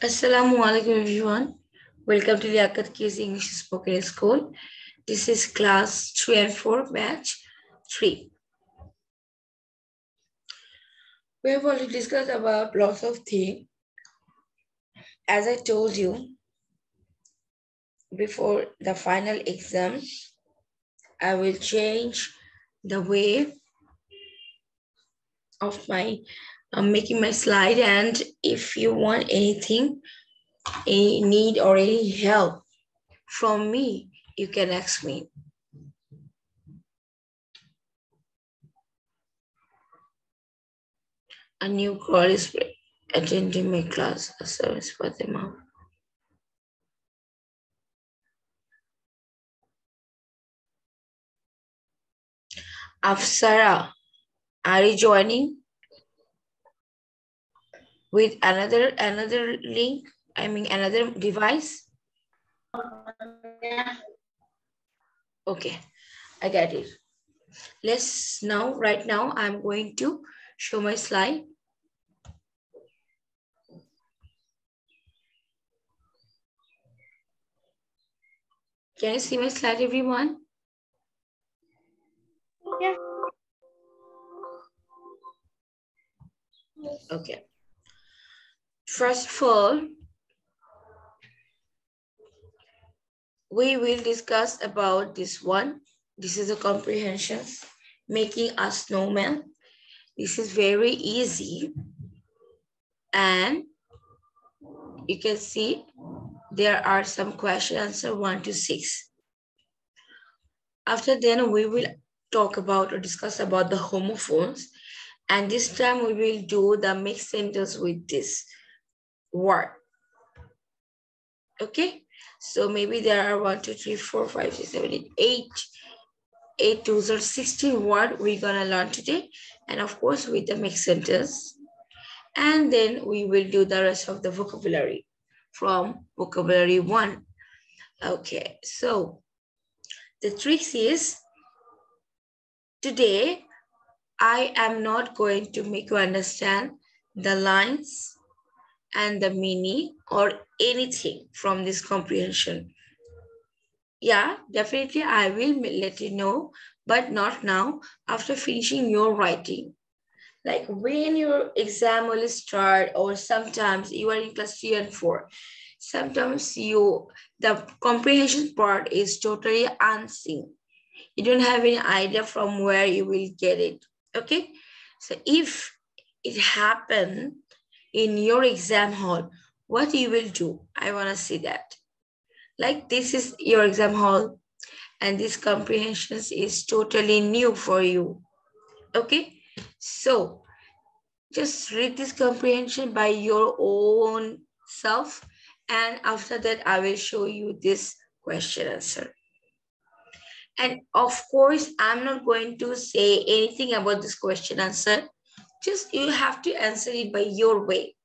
Assalamu alaikum everyone. Welcome to Liakat's Kids English Spoken School. This is class 3 and 4 batch 3. We have already discussed about lots of things. As I told you before the final exam, I will change the way of my I'm making my slide and if you want anything, any need or any help from me, you can ask me. A new girl is attending my class. a Service for them. Afsara, are you joining? With another another link i mean another device? Okay i got it. Let's now right now i'm going to show my slide. Can you see my slide everyone? Yeah okay First of all, we will discuss about this one. This is a comprehension, making a snowman. This is very easy. And you can see there are some question answer one to six. After then, we will talk about or discuss about the homophones. And this time we will do the mixed sentence with this word. Okay, so maybe there are one, two, three, four, five, six, seven, eight, eight, eight twos or 16 word we're gonna learn today. And of course, with the mixed sentence. And then we will do the rest of the vocabulary from vocabulary one. Okay, so the trick is today I am not going to make you understand the lines and the meaning or anything from this comprehension. Yeah, definitely I will let you know, but not now after finishing your writing. Like when your exam will start or sometimes you are in class three and four, sometimes you, the comprehension part is totally unseen. You don't have any idea from where you will get it, okay? So if it happened in your exam hall, what you will do? I want to see that. Like this is your exam hall and this comprehension is totally new for you. Okay, so just read this comprehension by your own self and after that I will show you this question answer. And of course, I'm not going to say anything about this question answer just you have to answer it by your way.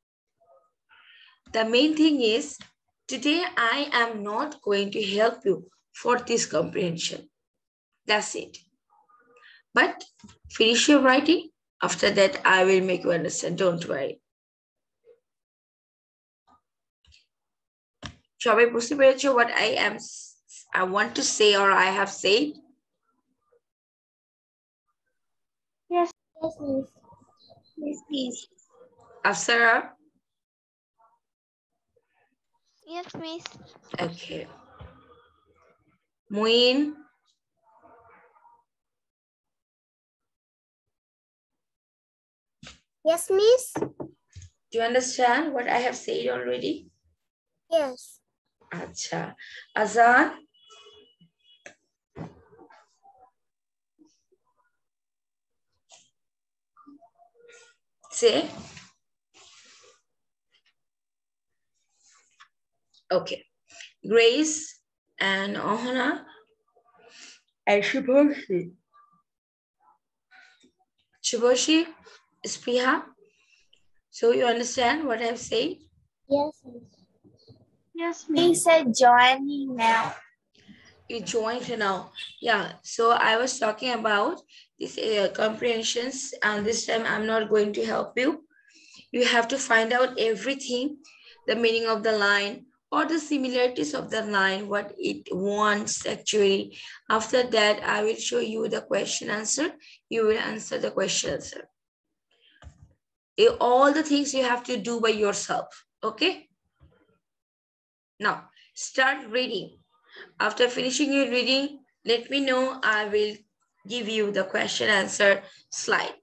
The main thing is, today I am not going to help you for this comprehension. That's it. But finish your writing. After that, I will make you understand. Don't worry. সবাই বুঝতে পেরেছো what I am I want to say or I have said? Yes, yes, miss. Yes, please. Afsara? Yes, miss. Okay. Muin? Yes, miss. Do you understand what I have said already? Yes. Acha. Azan? Say. Okay. Grace and Ohana and Shiboshi. Shiboshi, Spriha. So you understand what I've said? Yes, miss. Yes, He miss. said joining now. You joined now. Yeah. So I was talking about this uh, comprehensions and this time I'm not going to help you. You have to find out everything the meaning of the line or the similarities of the line, what it wants actually. After that, I will show you the question answer. You will answer the question answer. All the things you have to do by yourself, okay? Now, start reading. After finishing your reading, let me know. I will give you the question answer slide.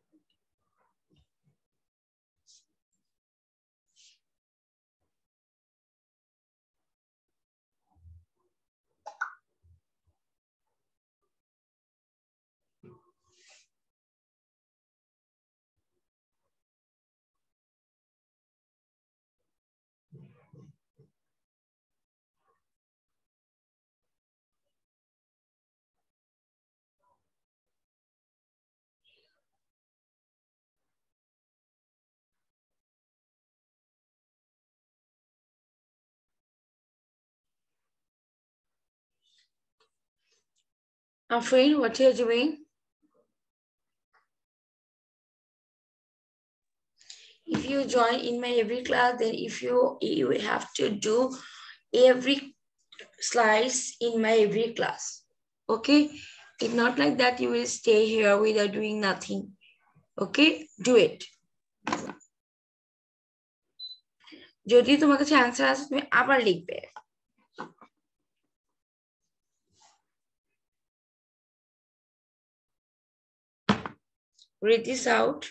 Afrin, what you're doing? If you join in my every class, then if you you have to do every slides in my every class. Okay? It's not like that you will stay here without doing nothing. Okay? Do it. যদি তোমার কাছে answer আছে তুমি আবার লিখবে read this out.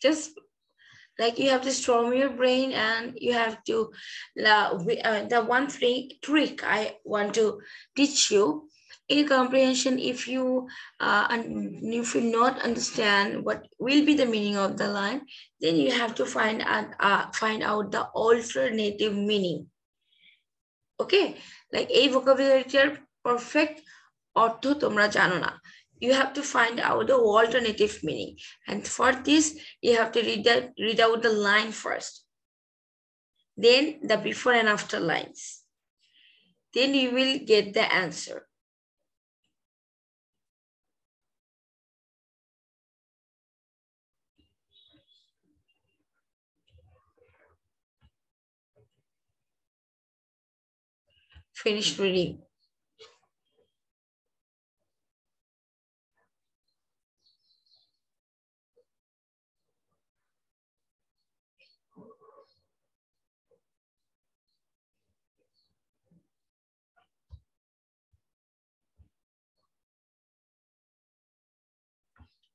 Just like you have to storm your brain and you have to uh, the one thing trick i want to teach you in comprehension if you uh, if you not understand what will be the meaning of the line then you have to find out uh, find out the alternative meaning okay like a vocabulary perfect অর্থ তোমরা জানো না you have to find out the alternative meaning. And for this, you have to read, that, read out the line first. Then the before and after lines. Then you will get the answer. Finish reading.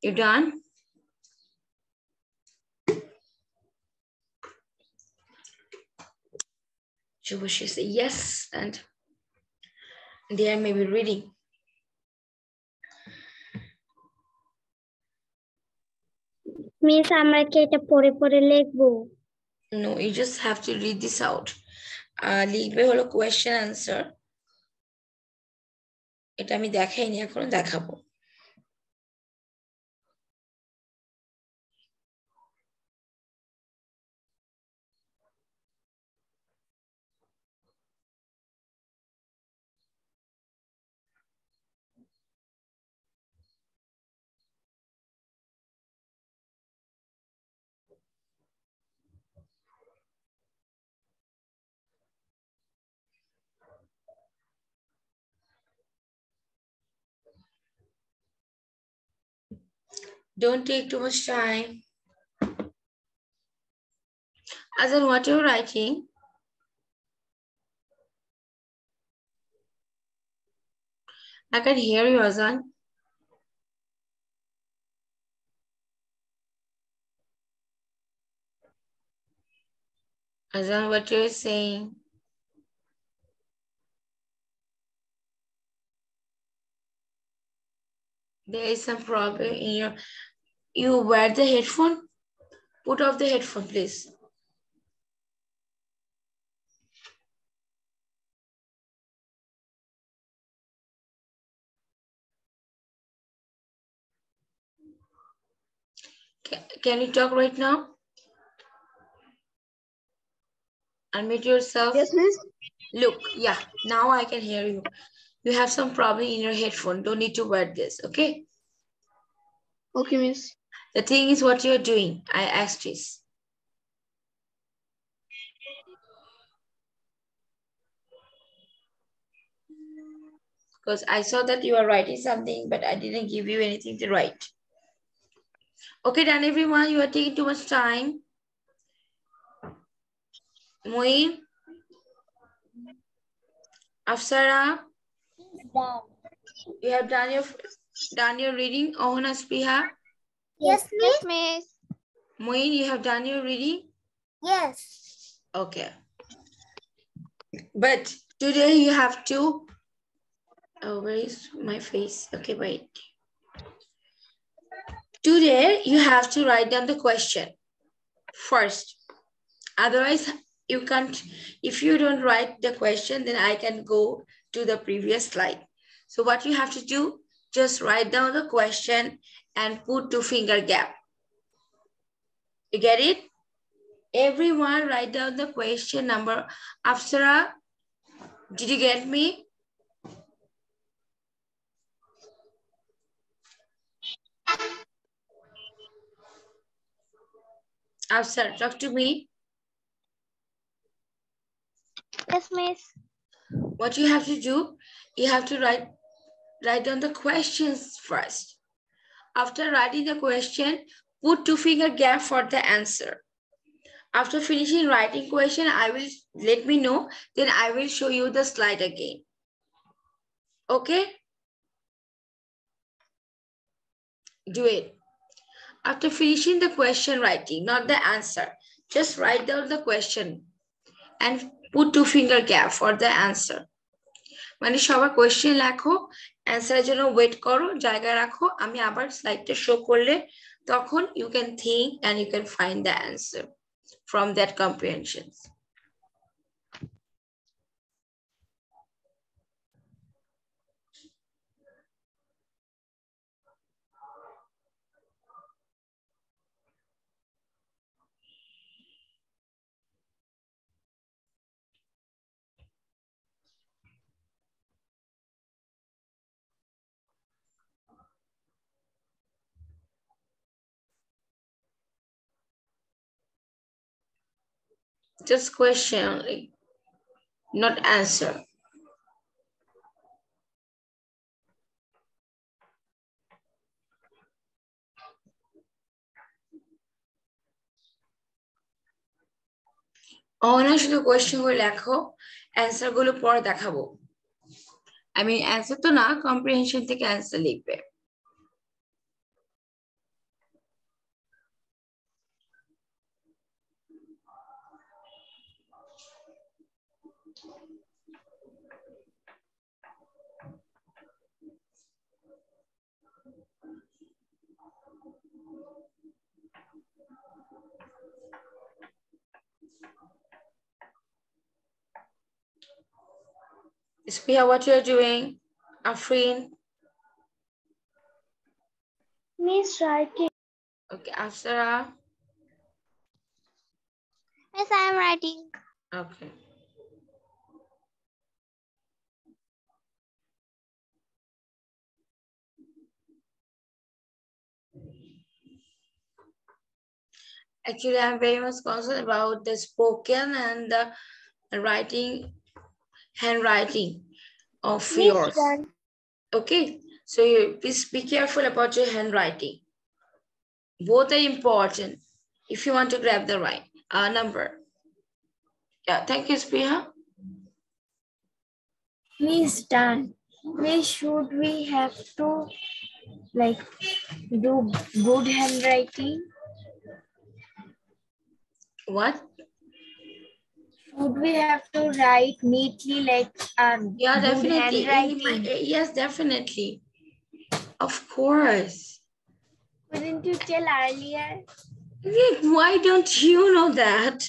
You done? She say yes, and they may be reading. Miss আমরা কি এটা পড়ে পড়ে লিখবো No, you just have to read this out. Uh, লিখবে হলো question answer. এটা আমি দেখাইনি এখন দেখাবো Don't take too much time. Azan, what you're writing? I can hear you, Azan. Azan, what you're saying? There is some problem in your, you wear the headphone? Put off the headphone, please. Can you talk right now? Unmute yourself. Yes, miss. Look, yeah, now I can hear you. You have some problem in your headphone. Don't need to wear this, okay? Okay, miss. The thing is what you're doing. I asked this. Because I saw that you are writing something, but I didn't give you anything to write. Okay, done everyone. You are taking too much time. Muin? Afsara? You have done your done your reading, Ohana Spriha? Yes, miss. miss. Muin, you have done your reading? Yes. Okay. But today you have to, oh, where is my face? Okay, wait. Today you have to write down the question first. Otherwise, you can't, if you don't write the question, then I can go to the previous slide. So what you have to do, just write down the question and put two finger gap. You get it? Everyone write down the question number. Afsara, did you get me? Afsara, talk to me. Yes, miss. What you have to do, you have to write, write down the questions first. After writing the question, put two finger gap for the answer. After finishing writing question, I will let me know, then I will show you the slide again. Okay? Do it. After finishing the question writing, not the answer, just write down the question and put two finger gap for the answer. মানে সবার question লেখো অ্যান্সারের জন্য wait করো, জায়গা রাখো, আমি আবার স্লাইডটা show করলে তখন you can think and you can find the answer from that comprehensions Just question, like, not answer. অনা শুধু কোয়েশ্চেনগুলো লেখো অ্যান্সারগুলো পরে দেখাবো আই মিন অ্যান্সার তো না কম্প্রিহেনশন থেকে অ্যান্সার লিখবে Spriha, what you're doing? Afrin? Miss uh, writing. Okay, Afsara? Yes, I am writing. Okay. Actually, I'm very much concerned about the spoken and the writing, handwriting of Miss yours. Okay, so you please be careful about your handwriting. Both are important if you want to grab the right uh, number. Yeah, thank you, Spriha. Miss done. Miss, should we have to like do good handwriting? What? Should we have to write neatly like um Yeah, definitely. handwriting? Yes, definitely. Of course. Couldn't you tell earlier? Why don't you know that?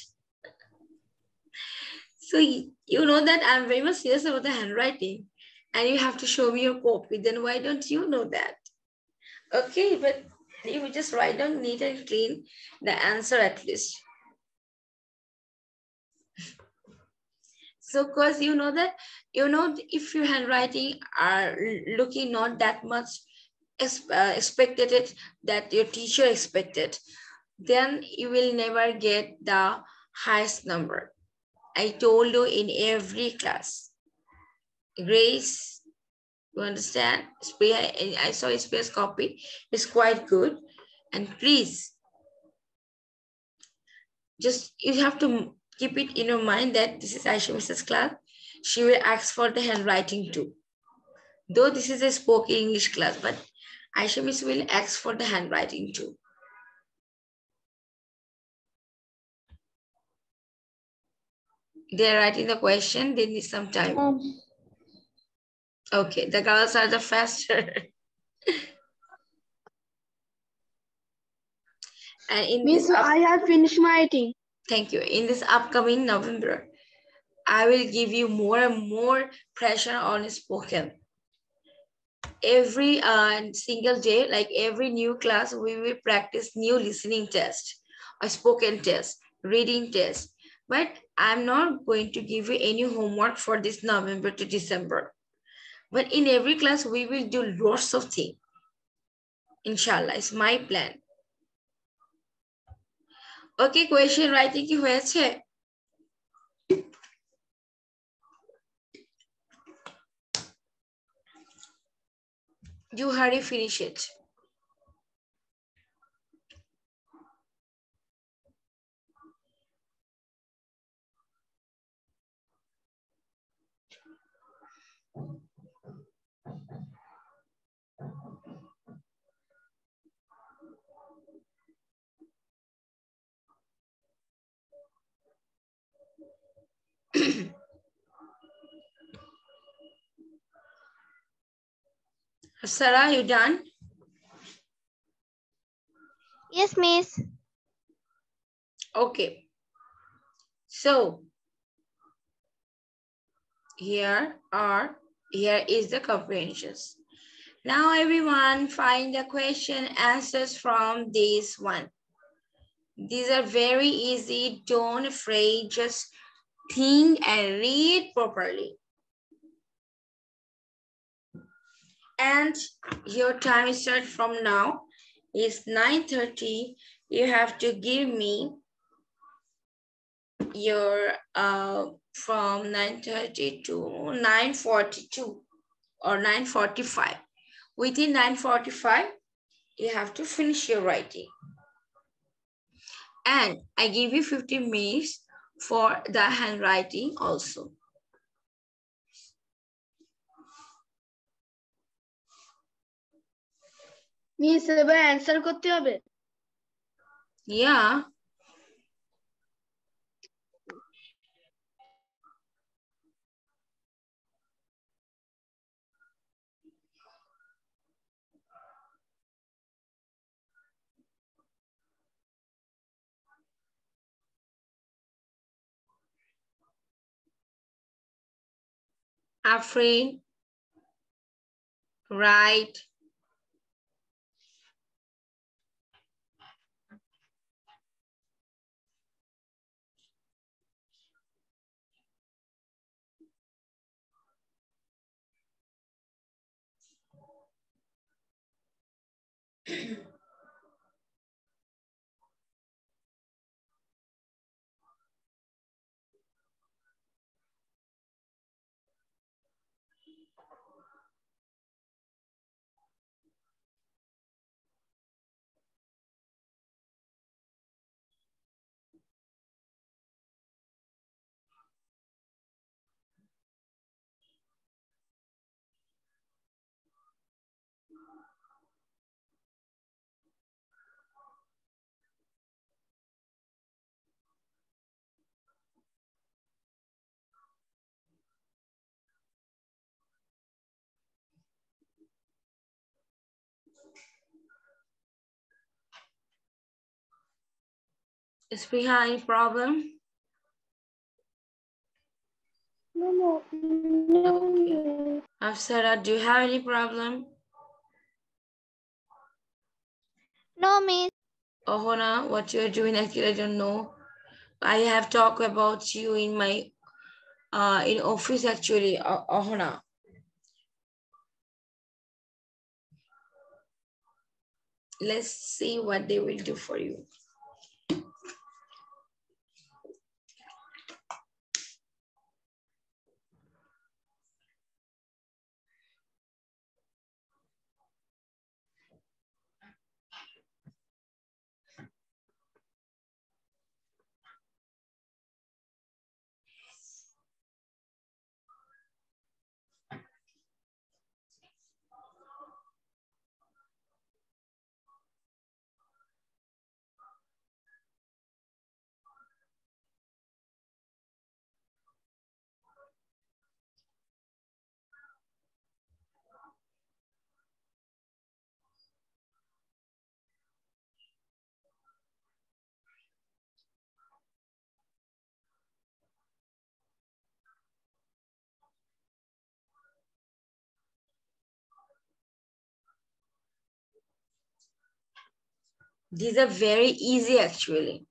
So you know that I'm very much serious about the handwriting and you have to show me your copy. Then why don't you know that? Okay, but you just write down neat and clean the answer at least. So cause you know that, you know, if your handwriting are looking not that much uh, expected it that your teacher expected, then you will never get the highest number. I told you in every class. Grace, you understand? I saw Spriha's copy. It's quite good. And please, just you have to keep it in your mind that this is Aysha Mrs. class. She will ask for the handwriting too. Though this is a spoken English class, but Aysha Miss will ask for the handwriting too. They're writing the question, they need some time. Um, Okay, the girls are the faster. and in Miss, this I have finished my writing. Thank you. In this upcoming November, I will give you more and more pressure on spoken. Every uh, single day, like every new class, we will practice new listening test, a spoken test, reading test. But I'm not going to give you any homework for this November to December. But in every class, we will do lots of things. Inshallah, it's my plan. Okay, question writing কি হয়েছে? You hurry finish it. Sarah, you done? Yes, miss. Okay. So here are, here is the comprehensions. Now everyone find the question answers from this one. These are very easy, don't afraid, just think and read properly. And your time start from now is 9.30. You have to give me your uh, from 9.30 to 9.42 or 9.45. Within 9.45, you have to finish your writing. And I give you 15 minutes for the handwriting also. Miss এবার answer করতে হবে Yeah. Afraid. Right. Spriha, any problem? No, no, no. Afsara, do you have any problem? No, miss. Ohona, what you're doing, actually, I don't know. I have talked about you in my uh, in office actually, Ah- Ohana. Let's see what they will do for you. These are very easy actually.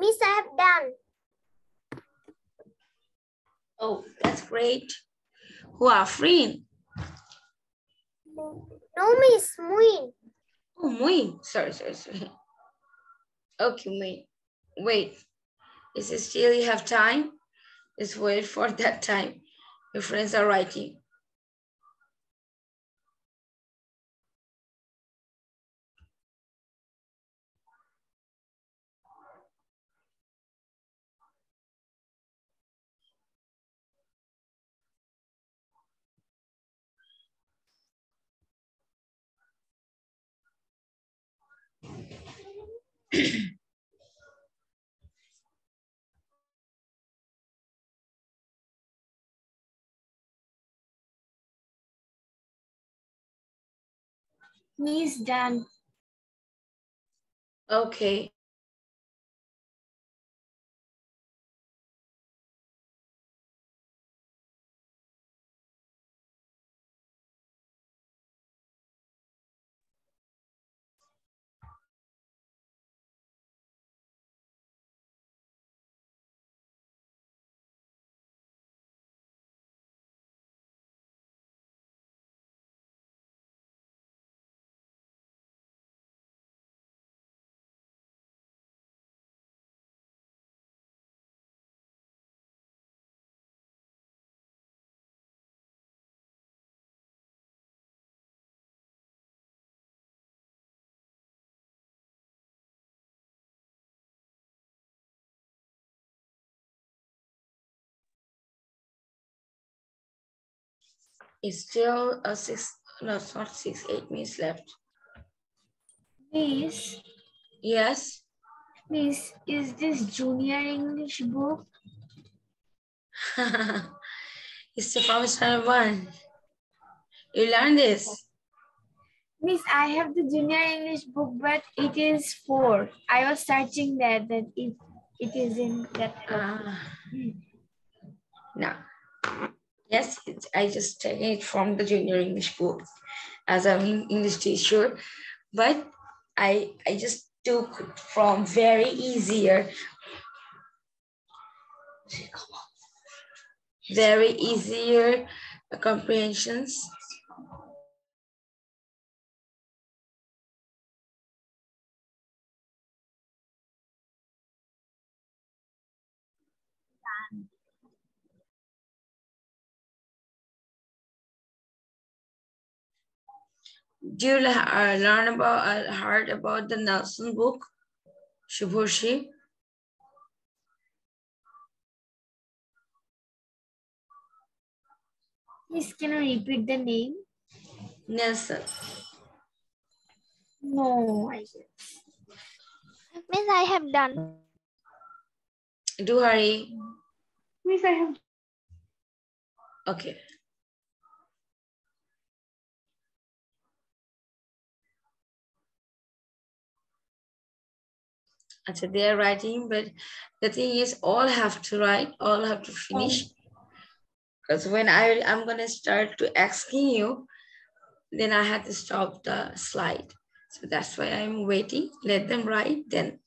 Miss, I have done. Oh, that's great. Who are free? No, miss, Muin. Oh, Muin. Sorry, sorry, sorry. Okay, Muin. Wait. Is it still you have time? Let's wait for that time. Your friends are writing. Miss done. Okay. It's still a six, no, it's not six, eight minutes left. Miss, Yes. Miss, is this junior English book? it's the standard one. You learn this. Miss, I have the junior English book, but it is four. I was searching that that it it is in that. Ah. No. Yes, I just take it from the junior English book as an English teacher, but I I just took from very easier, uh, very easier comprehensions. Do you uh, learn about, uh, heard about the Nelson book? Shubhoshi. Miss, can you repeat the name? Nelson. No, I Miss, I have done. Do hurry. Miss, I have Okay. So they are writing, but the thing is all have to write, all have to finish. Oh. Because when I, I'm gonna start to asking you, then I had to stop the slide. So that's why I'm waiting, let them write, then.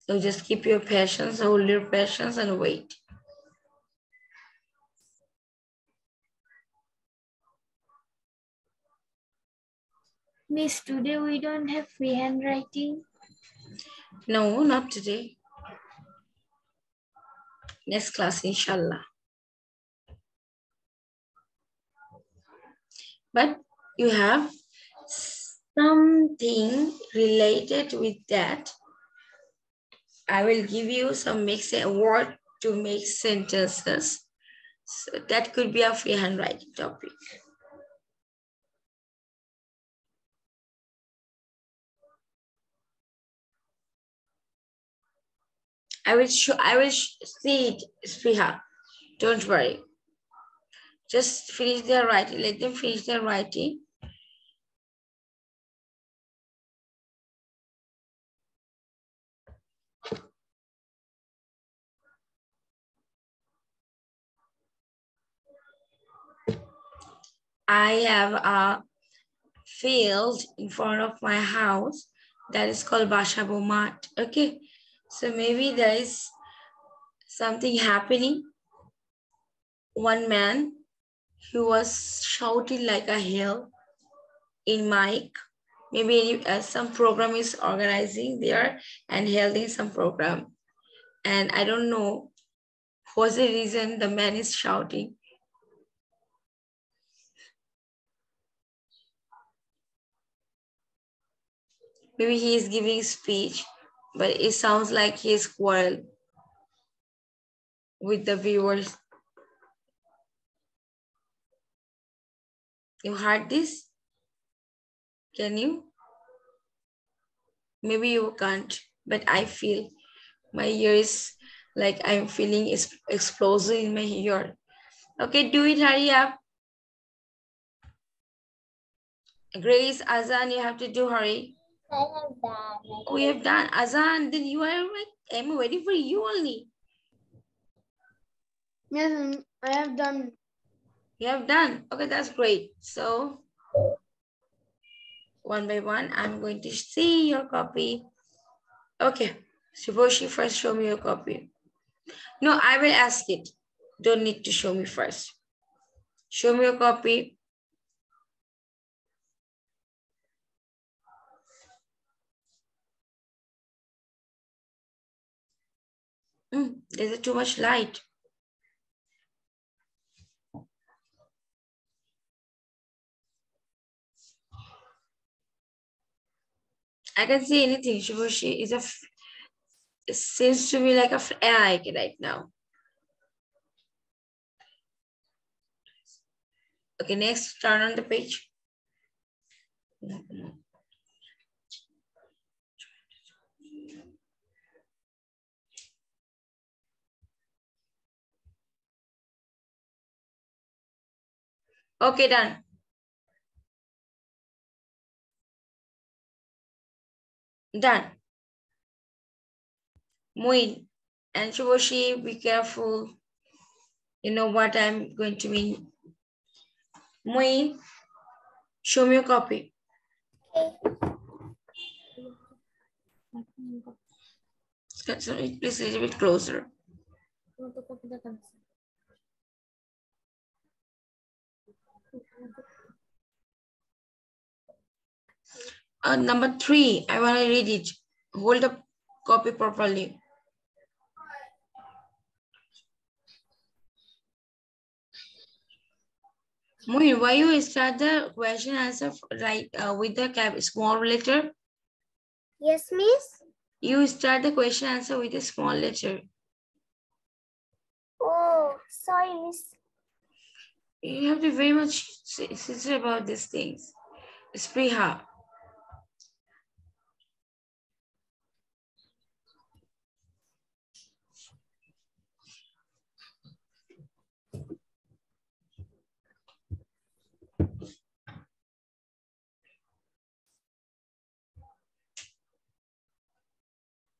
So just keep your patience, hold your patience and wait. Miss, today we don't have free handwriting. No, not today. Next class, inshallah. But you have something related with that. I will give you some mix a word to make sentences. So that could be a free handwriting topic. I will show, I will see it, Spriha. Don't worry. Just finish their writing. Let them finish their writing. I have a field in front of my house that is called Bashabo Mart. Okay. So maybe there is something happening. One man, he was shouting like a hell in mic. Maybe uh, some program is organizing there and holding some program. And I don't know what's the reason the man is shouting. Maybe he is giving speech, but it sounds like he is quarrel with the viewers. You heard this? Can you? Maybe you can't, but I feel my ear is like I'm feeling is explosive in my ear. Okay, do it, hurry up. Grace, Azan, you have to do hurry. I have done. We have done Azan, then you are I'm waiting for you only. Yes, I have done. You have done. Okay, that's great. So one by one, I'm going to see your copy. Okay, Shiboshi, first show me your copy. No, I will ask it. Don't need to show me first. Show me your copy. There's too much light. I can see anything. Shiboshi is a, it seems to me like a flag right now. Okay, next, turn on the page. Okay, done. Done. Muin and Shiboshi, be careful. You know what I'm going to mean. Muin, show me your copy. Sorry, please a little bit closer. Uh, number three, I want to read it. Hold the copy properly. Mohit, why you start the question answer right uh, with the cap small letter? Yes, miss. You start the question answer with a small letter. Oh, sorry, miss. You have to be very much sincere about these things. Spriha.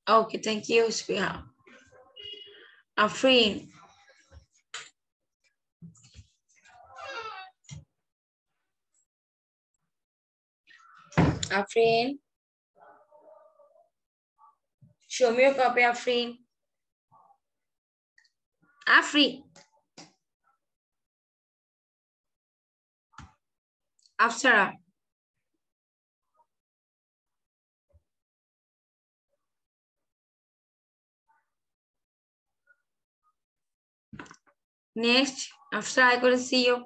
Okay, thank you, Spriha. Afreen. Afreen. Show me your copy, Afreen. Afreen. Afsara. Next, after I couldn't see your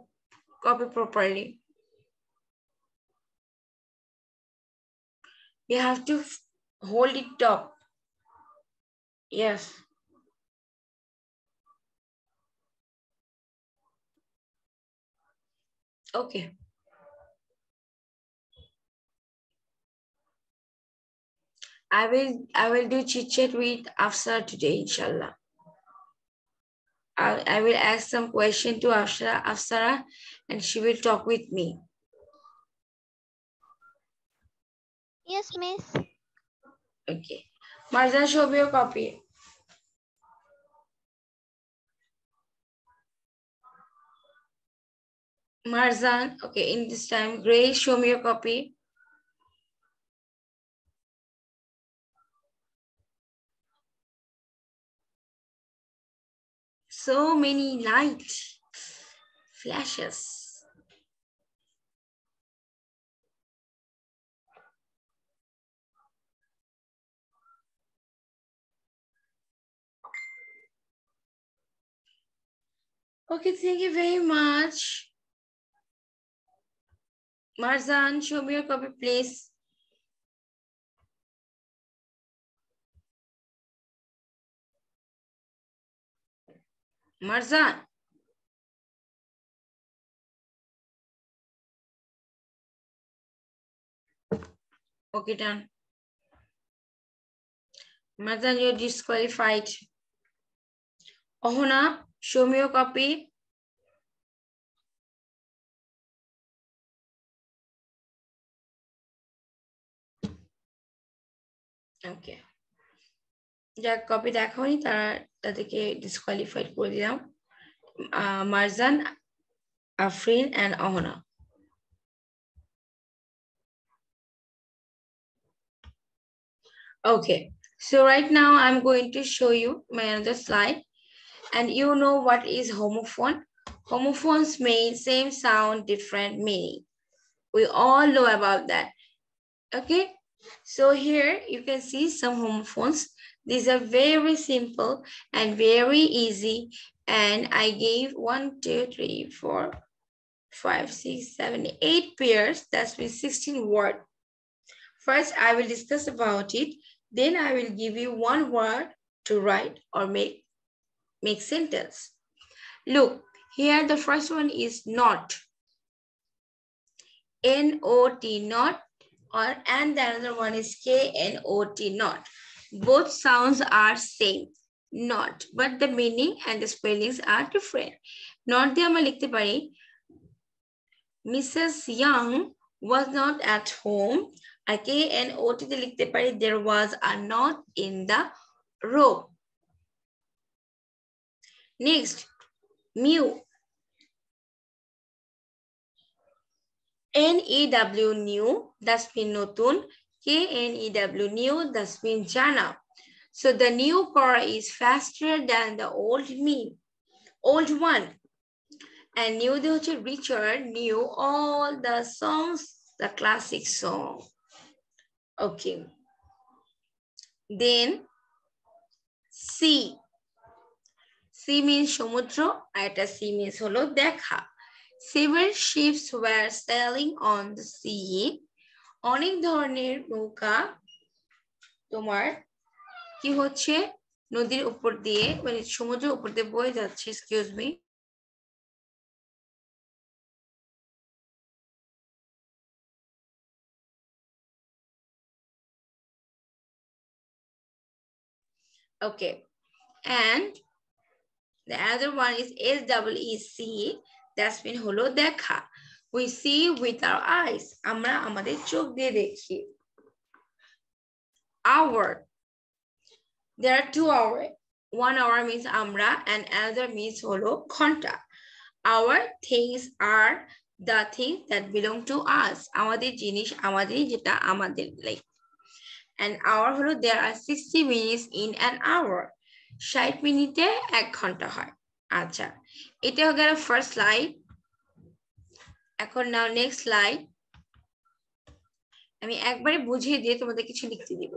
copy properly. You have to hold it up. Yes. Okay. I will I will do chit chat with Afsar today, inshallah. I, I will ask some question to Afsara, Afsara and she will talk with me. Yes, miss. Okay. Marzan, show me your copy. Marzan, okay, in this time, Grace, show me your copy. So many light flashes. Okay, thank you very much. Marzan, show me your copy, please. Marzan. Okay, done. Marzan, you're disqualified. Ohana, show me your copy. ওকে যার copy দেখাওনি তারা তাদেরকে disqualified করে দিলাম Marjan Afrin and Ahana Okay, so right now I'm going to show you my another slide and you know what is homophone. Homophones mean same sound, different meaning. We all know about that. Okay, so here you can see some homophones. These are very simple and very easy. And I gave one, two, three, four, five, six, seven, eight pairs. That's with 16 word. First, I will discuss about it. Then I will give you one word to write or make, make sentence. Look, here the first one is not. N-O-T, not, or and the another one is K N O T knot. Both sounds are same, not, but the meaning and the spellings are different. Not the Amalikti লিখতে Mrs. Young was not at home. R K N O there was a knot in the row. Next, mu NEW new dustbin notun KNEW new dustbin jana. So the new car is faster than the old me, old one. And knew হচ্ছে Richard knew all the songs, the classic song. Okay. Then C. C means shomutro. আর C means holo dekha. Several ships were sailing on the sea অনেক ধরনের নৌকা তোমার কি হচ্ছে নদীর উপর দিয়ে মানে সমুদ্রের উপর দিয়ে বয়ে যাচ্ছে excuse me Okay. And the other one is S-E-E-C. Dustbin হলো দেখা। We see with our eyes আমরা আমাদের চোখ দিয়ে দেখি। Our there are two our one our means আমরা অ্যান্ড অ্যানাদার মিস হলো ঘণ্টা। Our things are the thing that belong to us আমাদের জিনিস, আমাদের যেটা, আমাদের লাইক অ্যান্ড আওয়ার হলো they are sixty minutes in an hour ষাট মিনিটে এক ঘণ্টা হয়। আচ্ছা। এটা হয়ে গেল ফার্স্ট স্লাইড এখন নাও নেক্সট স্লাইড আমি একবারে বুঝিয়ে দিয়ে তোমাদের কিছু লিখতে দিব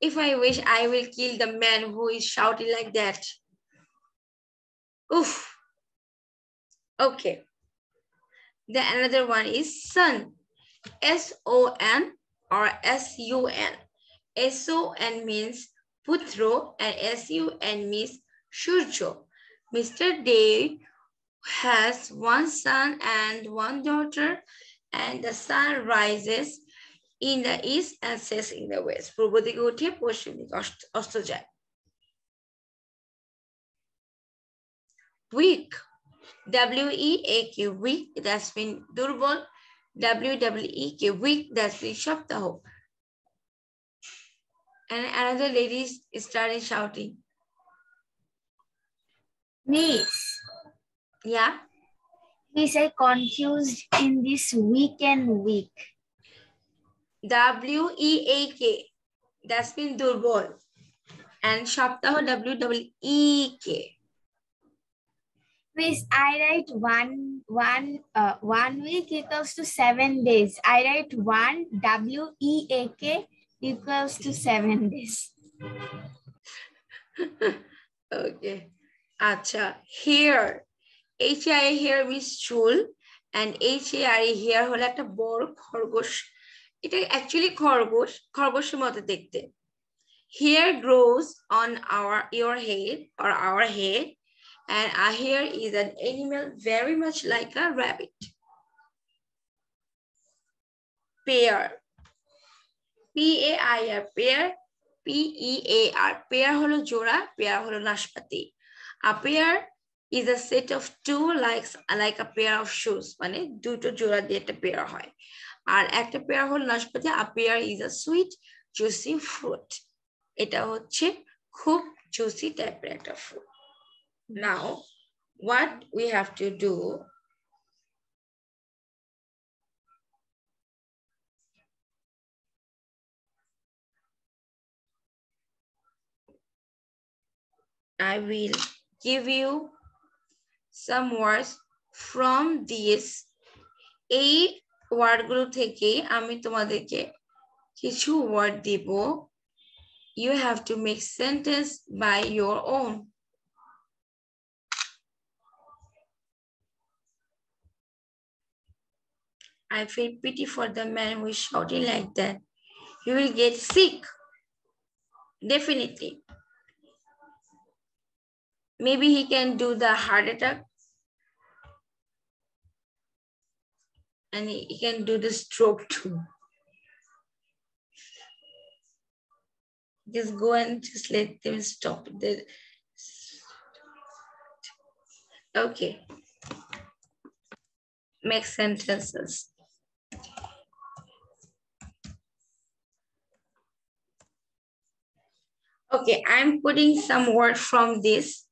If I wish, I will kill the man who is shouting like that. Oof. Okay. The another one is sun. S-O-N or S-U-N. S-O-N means Putro and SU and Miss Shurjo. Mr. Day has one son and one daughter and the sun rises in the east and sets in the west. পূর্ব দিকে উঠে পশ্চিম দিকে Weak, W-E-A-K, weak, that's been durable. W-W-E-K, week, that's been সপ্তাহ। and another lady started shouting. Miss. Yeah? Miss, I confused in this week and week. W-E-A-K. That's been Durbol. And Shaptaho W-E-E-K. Miss, I write one, one, uh, one week equals to seven days. I write one W-E-A-K equals to seven days. okay. Acha, here. HIA here means চুল and HIA here হলো একটা বড় খরগোশ এটা actually খরগোশ খরগোশের মতো দেখতে hair grows on our your head or our head and a hare is an animal very much like a rabbit pear P A I R pair P E A R pear হলো জোড়া pear হলো নাশপাতি। A is a set of two like like a pair of shoes মানে দুটো জোড়া দিয়ে একটা pair হয়। আর একটা পেয়ার হলো নাশপাতি a pear is a sweet juicy fruit এটা হচ্ছে খুব জুসি টাইপের একটা fruit now what we have to do I will give you some words from this এই ওয়ার্ডগুলো থেকে আমি তোমাদেরকে কিছু ওয়ার্ড দিব you have to make sentence by your own I feel pity for the man who is shouting like that. He will get sick. Definitely. Maybe he can do the heart attack. And he, can do the stroke too. Just go and just let them stop. The... Okay. Make sentences. Okay, I'm putting some word from this.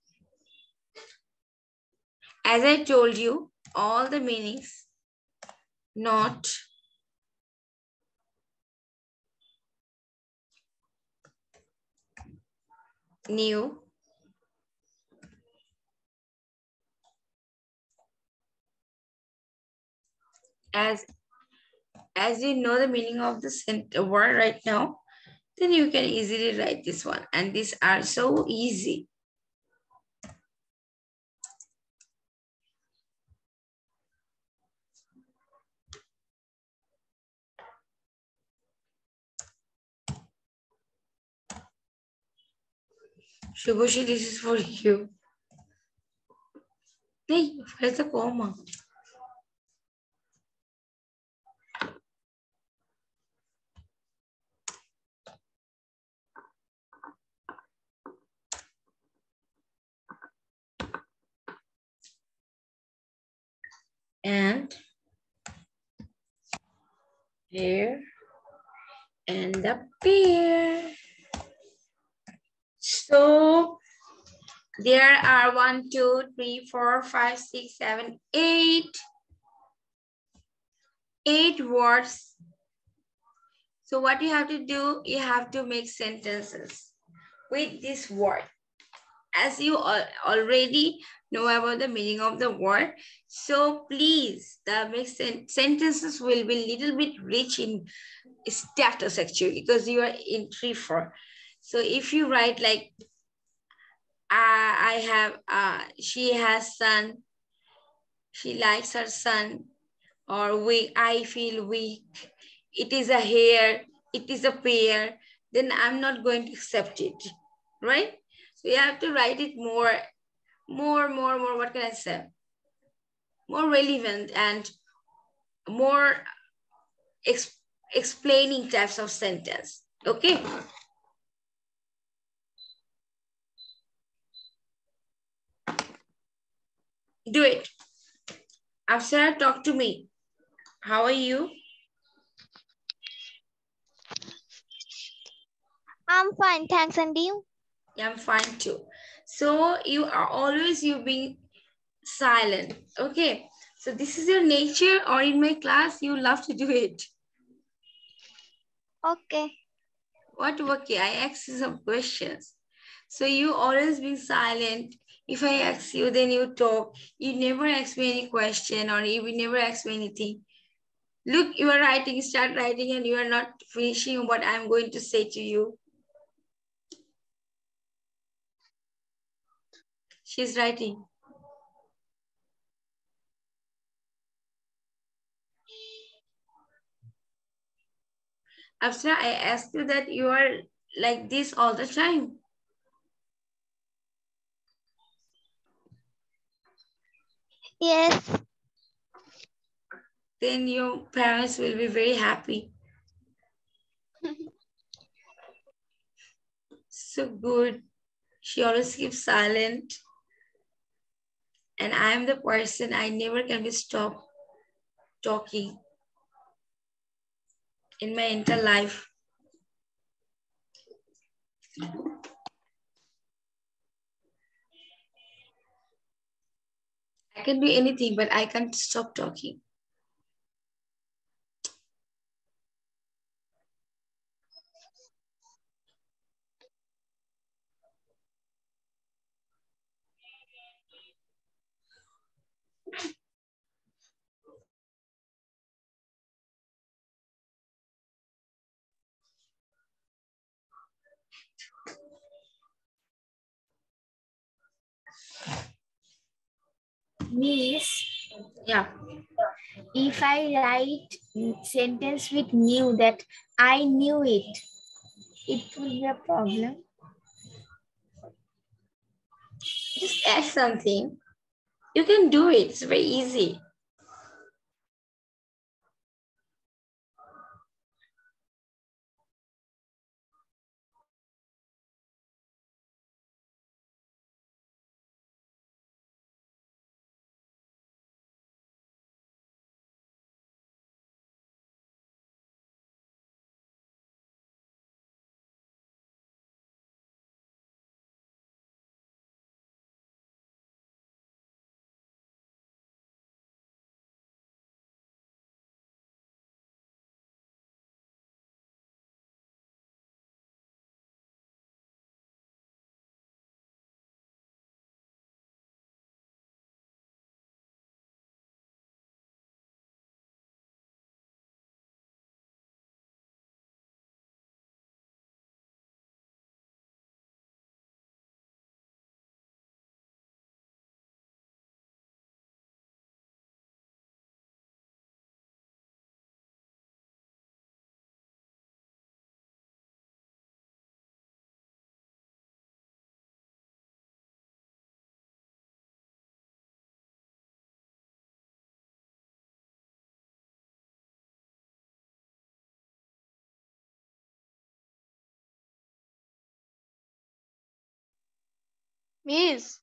As I told you, all the meanings, not new, as as you know the meaning of the word right now, then you can easily write this one. And these are so easy. Shubhoshi, this is for you. Hey, where's the comma? And here and up here. So there are one, two, three, four, five, six, seven, eight. Eight words. So what you have to do, you have to make sentences with this word. As you al already know about the meaning of the word, so please, the sentences will be a little bit rich in status actually, because you are in three, four. So if you write like, uh, I have, uh, she has son, she likes her son, or we, I feel weak, it is a hair, it is a pear, then I'm not going to accept it, right? So you have to write it more, more, more, more, what can I say? More relevant and more ex explaining types of sentence, okay? Do it. Afsara, talk to me. How are you? I'm fine, thanks. And you? Yeah, I'm fine too. So you are always you being silent. Okay. So this is your nature or in my class, you love to do it. Okay. What okay? I ask you some questions. So you always being silent. If I ask you, then you talk. You never ask me any question or you never ask me anything. Look, you are writing, start writing and you are not finishing what I'm going to say to you. She's writing. After I asked you that you are like this all the time. Yes. Then your parents will be very happy. so good. She always keeps silent. And I am the person I never can be stopped talking in my entire life. Can do anything, but I can't stop talking. Miss, Yeah. if I write sentence with knew that I knew it, it will be a problem. Just add something. You can do it. It's very easy. Miss,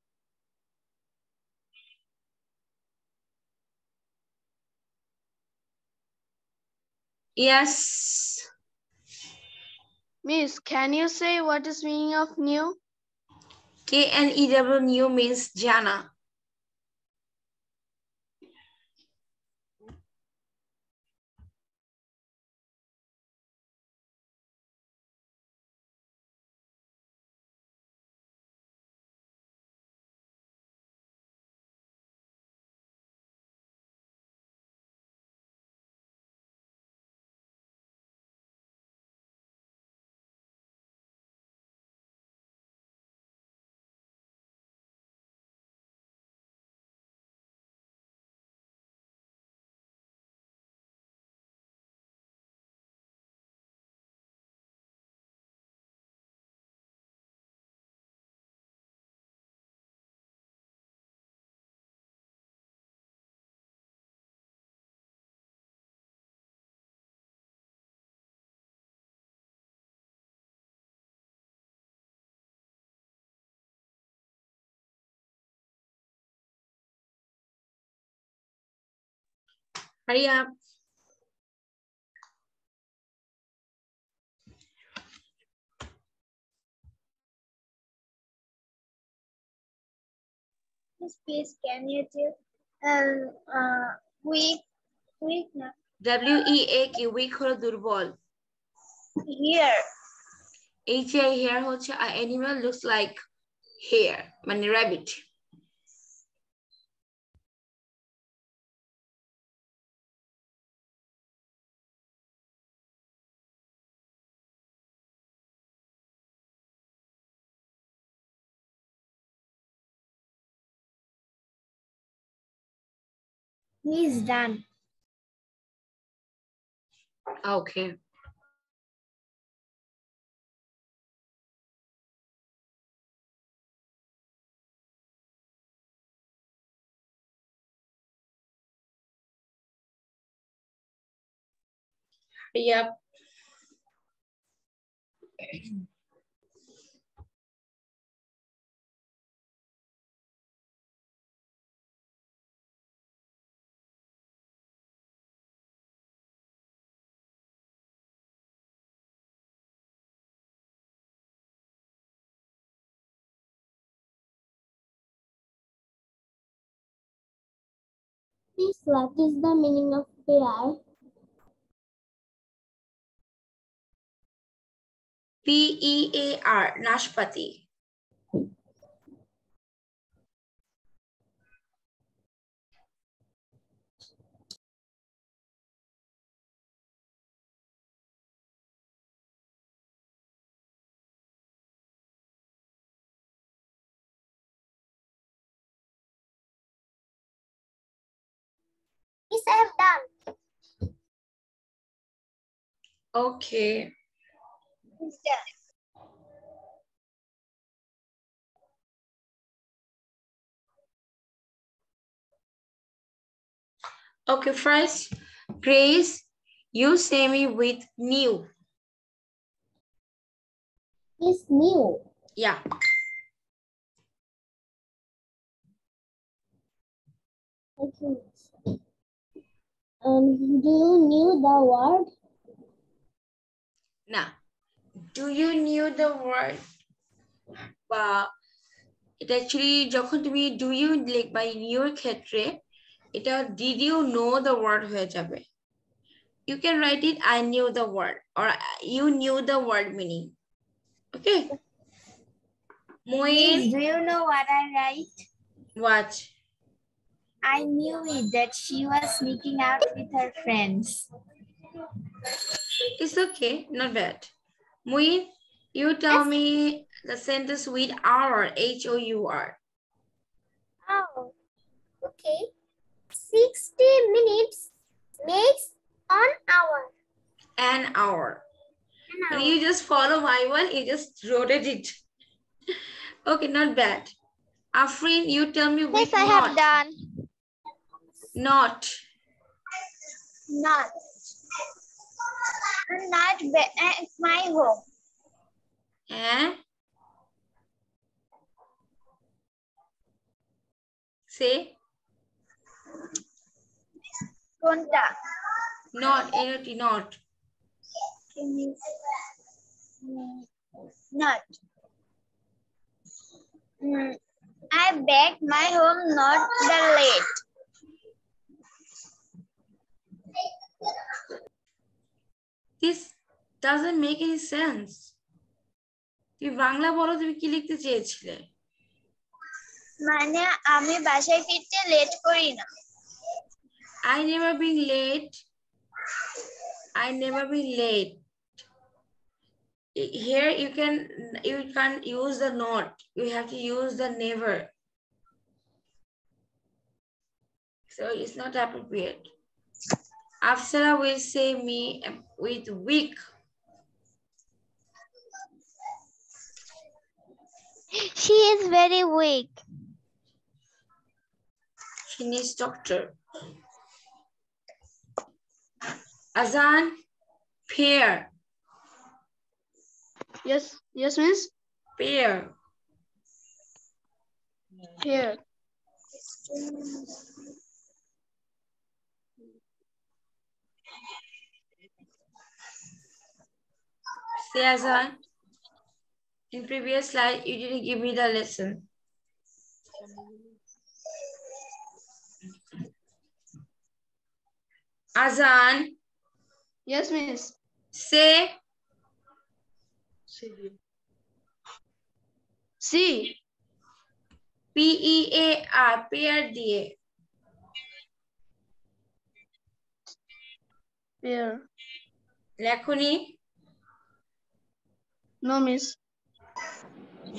Yes. Miss, can you say what is meaning of knew? K N E W new means Jana. Hurry up. Miss, please can you do um uh week week না W E A কি weak হলো দুর্বল here H A hair হচ্ছে a animal looks like hair মানে rabbit He's done. Ah, okay. Yep. Please, what is the meaning of pear? P Okay. Okay, first, Grace, you say me with new. It's new. Yeah. Okay. Um, do you knew the word? Now, do you knew the word? বা এটা actually যখন তুমি do you লিখবা নিউর ক্ষেত্রে এটা did you know the word হয়ে যাবে you can write it I knew the word or you new the word meaning okay Moeen Miss, do you know what I write? Watch I knew it that she was sneaking out with her friends. It's okay, not bad. Muin, you tell me the sentence with our H O U R. Oh, okay. 60 minutes makes an hour. An hour. An hour. you just follow my one, you just wrote it. okay, not bad. Afrin, you tell me Yes, I not. have done. Not. Not are not at my home. Eh? Say. Conta. Not, not, not. Not. Mm. I beg my home not the late. This doesn't make any sense. তুমি বাংলা বলো তুমি কি লিখতে চেয়েছিলে মানে আমি বাসায় ফিরতে লেট করি না I never been late. I never been late. Here you can you can use the not. You have to use the never. So it's not appropriate. Afsara will say me eh, with weak. She is very weak. She needs doctor. Azan, pear, Yes, yes, miss. pear. Here. Say Azan. In previous slide, you didn't give me the lesson. Azan, Yes, miss. say C. P-E-A-R, pear দিয়ে Here. লেখনি No, miss.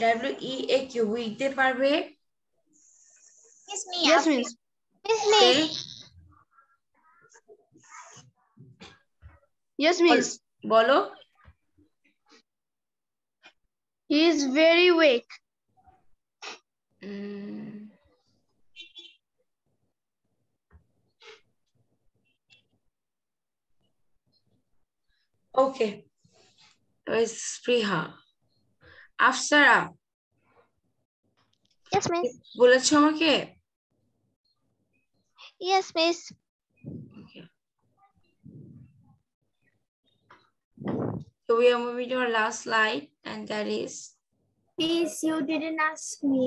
W E এ Q week দিতে পারবে Kiss me Yes, up. miss. Say, Yes, miss. বলো He is very weak. উম, ওকে স্পৃহা Afsara Yes, miss. বলেছো আমাকে Yes, miss. Okay. So we are moving to our last slide, and that is Please, you didn't ask me.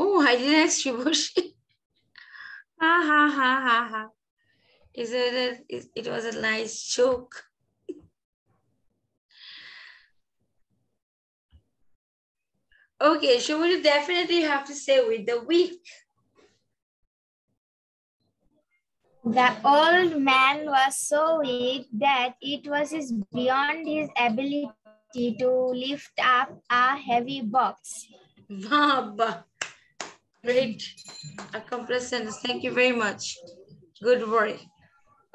oh, I didn't ask you, Boshi. ha ha ha ha ha. Is it? A, it, it was a nice joke. Okay, so we definitely have to say with the week. The old man was so weak that it was his beyond his ability to lift up a heavy box. Baba. Great accomplishments. Thank you very much. Good work.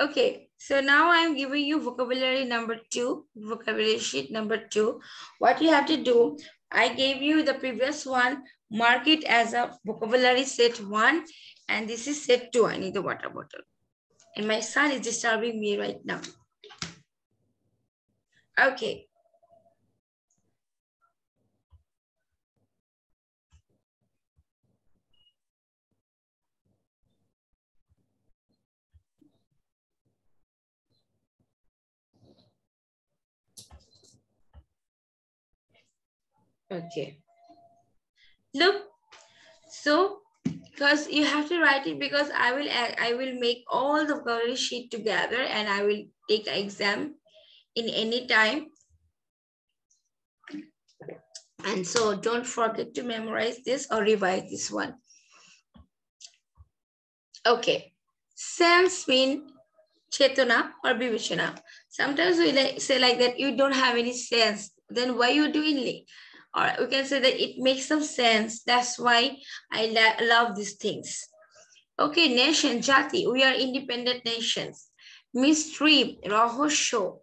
Okay, so now I'm giving you vocabulary number two, vocabulary sheet number two. What you have to do, I gave you the previous one, mark it as a vocabulary set one, and this is set two. I need the water bottle. And my son is disturbing me right now. Okay. Okay. Look, so because you have to write it because I will I will make all the vocabulary sheet together and I will take an exam in any time. And so don't forget to memorize this or revise this one. Okay. Sense mean chetana or vibhishana. Sometimes we like, say like that, you don't have any sense. Then why you doing it? Or we can say that it makes some sense. That's why I love these things. Okay, nation, jati, we are independent nations. Mystery, rahosho,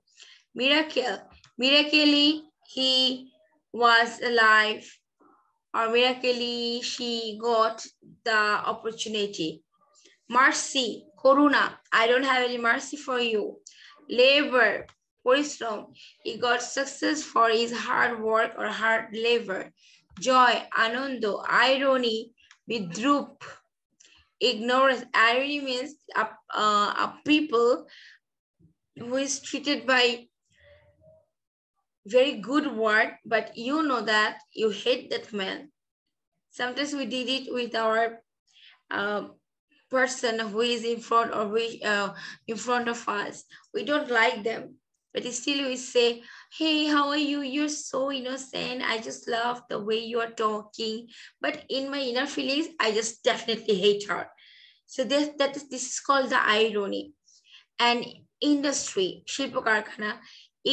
miracle, miraculously he was alive or miraculously she got the opportunity. Mercy, koruna, I don't have any mercy for you. Labor, পরিশ্রম, he got success for his hard work or hard labor. Joy, Ananda, irony, বিদ্রুপ, ignorance irony means a, uh, a people who is treated by very good word but you know that you hate that man sometimes we did it with our uh, person who is in front or we uh, in front of us we don't like them but still we say hey how are you you're so innocent i just love the way you are talking but in my inner feelings i just definitely hate her so this that is this is called the irony and industry শিল্প কারখানা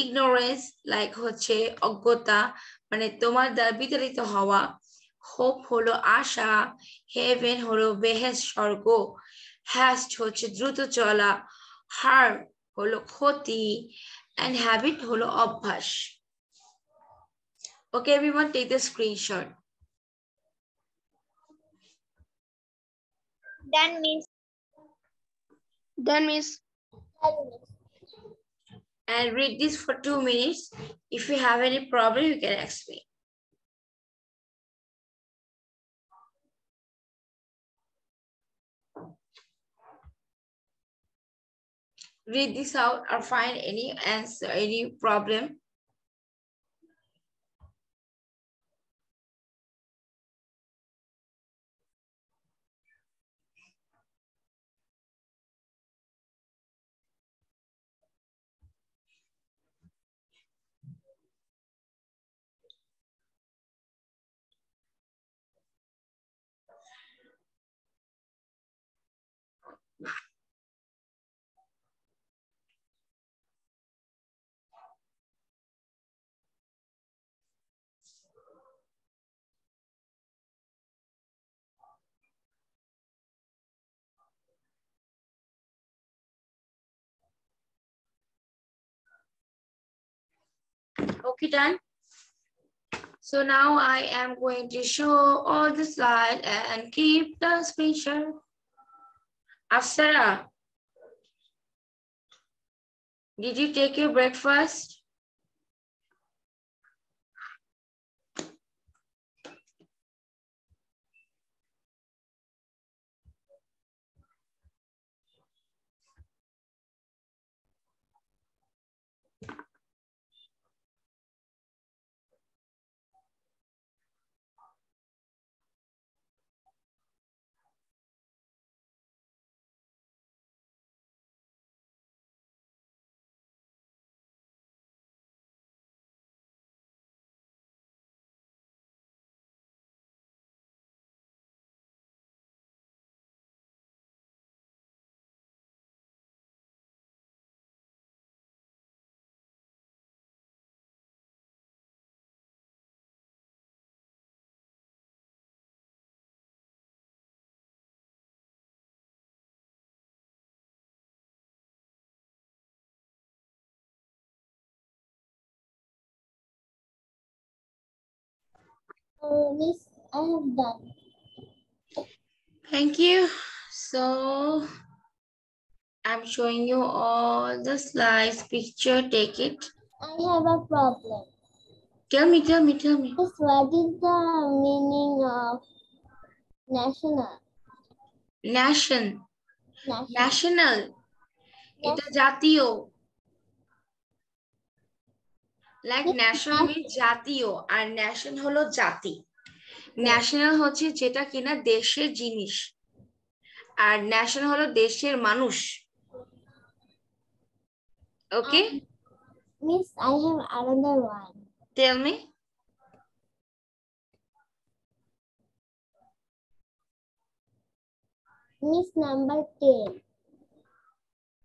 ignorance like হচ্ছে অজ্ঞতা মানে তোমার দ্বারা বিতাড়িত হওয়া hope হলো আশা হেভেন হলো বেহেস স্বর্গ হ্যাস্ট হচ্ছে দ্রুত চলা হার্ম হলো ক্ষতি and habit হলো অভ্যাস okay everyone take the screenshot Done, Miss. Done, Miss. Done, Miss. and read this for two minutes if you have any problem you can ask read this out or find any answer any problem Okay, done. So now I am going to show all the slides and keep the screenshot. Afsara, did you take your breakfast? Miss I have done. Thank you. So I'm showing you all the slides, picture, take it. I have a problem. Tell me, tell me, tell me. What is the meaning of national? Nation. National. National. Yes. It is jatiyo. Like national জাতীয় আর nation হলো জাতি। National হচ্ছে যেটা কিনা দেশের জিনিস আর nation হলো দেশের মানুষ। Okay Miss, I have another one. Tell me Miss number 10.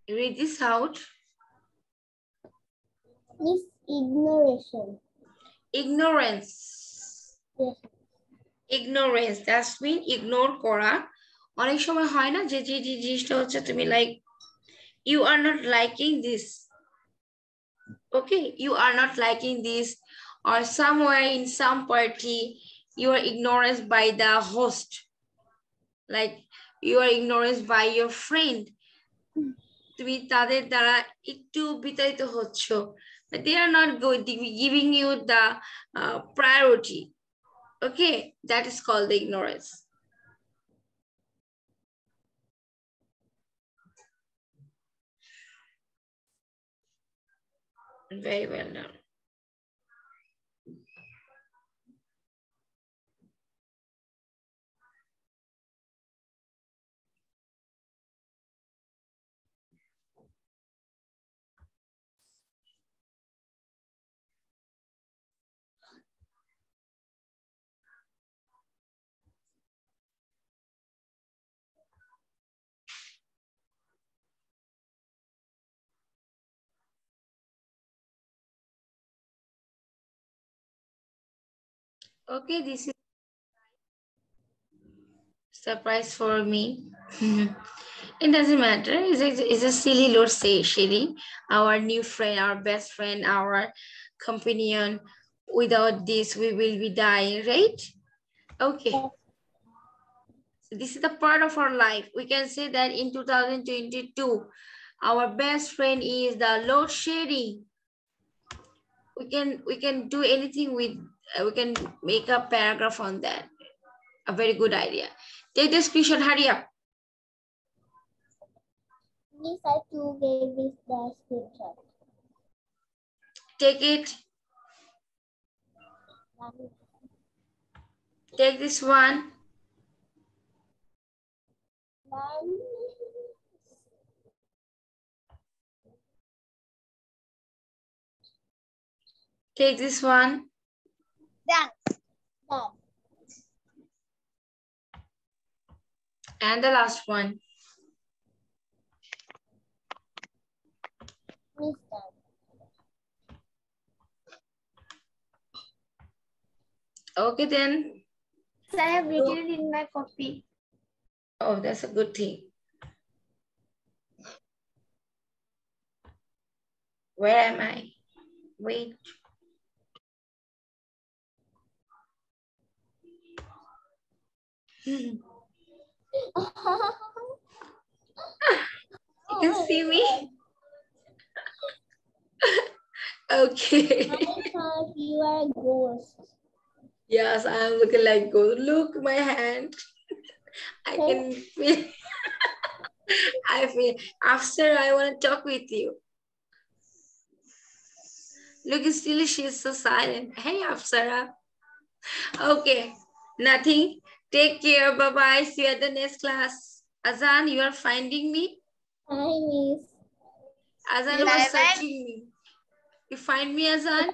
read this out. Miss ignoration. ignorance Yes. ignorance that's mean ignore করা অনেক সময় হয় না যে যে জিনিসটা হচ্ছে তুমি like you are not liking this okay you are not liking this or somewhere in some party you are ignorance by the host like you are ignorance by your friend তুমি তাদের দ্বারা একটু বিতাড়িত হচ্ছ but they are not giving you the uh, priority. Okay, that is called the ignorance. Very well done. Okay, this is surprise for me. it doesn't matter. It's a, it's a silly Lord say our new friend, our best friend, our companion. Without this, we will be dying, right? Okay. So this is the part of our life. We can say that in 2022, our best friend is the load shedding. We can we can do anything with Uh, we can make a paragraph on that. A very good idea. Take the screenshot, hurry up. Miss, I too gave this the screenshot. Take it. Take this one. Take this one. Done. Done. And the last one. Done. Okay then. So I have written it in my copy. Oh, that's a good thing. Where am I? Wait. You can see me? okay. I you are a ghost. Yes, I am looking like gold. Look, my hand. I can feel. I feel. After I want to talk with you. Look, still she is so silent. Hey, Afsara. Okay, nothing. Take care. Bye bye. See you at the next class. Azan, you are finding me? Hi, Miss. Azan Bye was bye. searching me. You find me, Azan?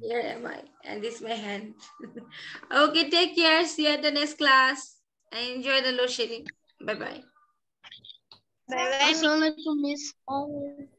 Here am I. And this is my hand. okay, take care. See you at the next class. And enjoy the load shedding. Bye bye. Assalamualaikum, Miss. Hi, Miss.